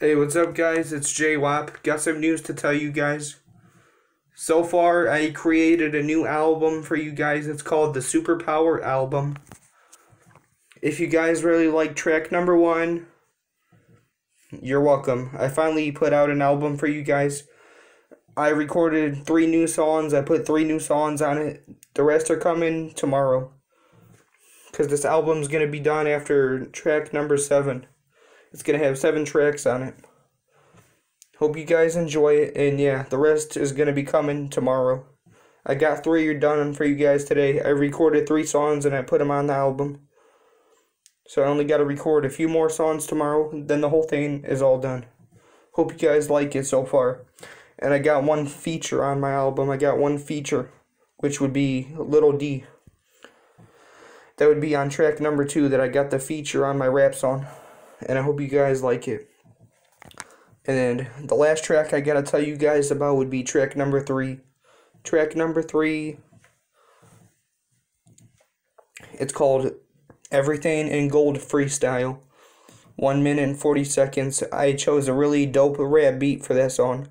Hey, what's up, guys? It's Jay Wap. Got some news to tell you guys. So far, I created a new album for you guys. It's called the Superpower Album. If you guys really like track number one, you're welcome. I finally put out an album for you guys. I recorded three new songs. I put three new songs on it. The rest are coming tomorrow. Because this album's going to be done after track number seven. It's going to have seven tracks on it. Hope you guys enjoy it. And yeah, the rest is going to be coming tomorrow. I got three done for you guys today. I recorded three songs and I put them on the album. So I only got to record a few more songs tomorrow. Then the whole thing is all done. Hope you guys like it so far. And I got one feature on my album. I got one feature, which would be Little D. That would be on track number two that I got the feature on my rap song and I hope you guys like it. And the last track I gotta tell you guys about would be track number three. Track number three, it's called Everything in Gold Freestyle. 1 minute and 40 seconds. I chose a really dope rap beat for that song.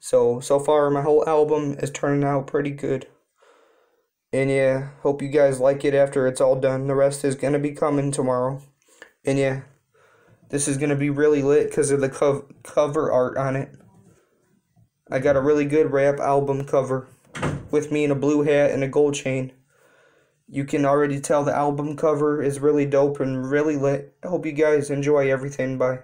So, so far my whole album is turning out pretty good. And yeah, hope you guys like it after it's all done. The rest is gonna be coming tomorrow. And yeah. This is going to be really lit because of the co cover art on it. I got a really good rap album cover with me in a blue hat and a gold chain. You can already tell the album cover is really dope and really lit. I hope you guys enjoy everything. Bye.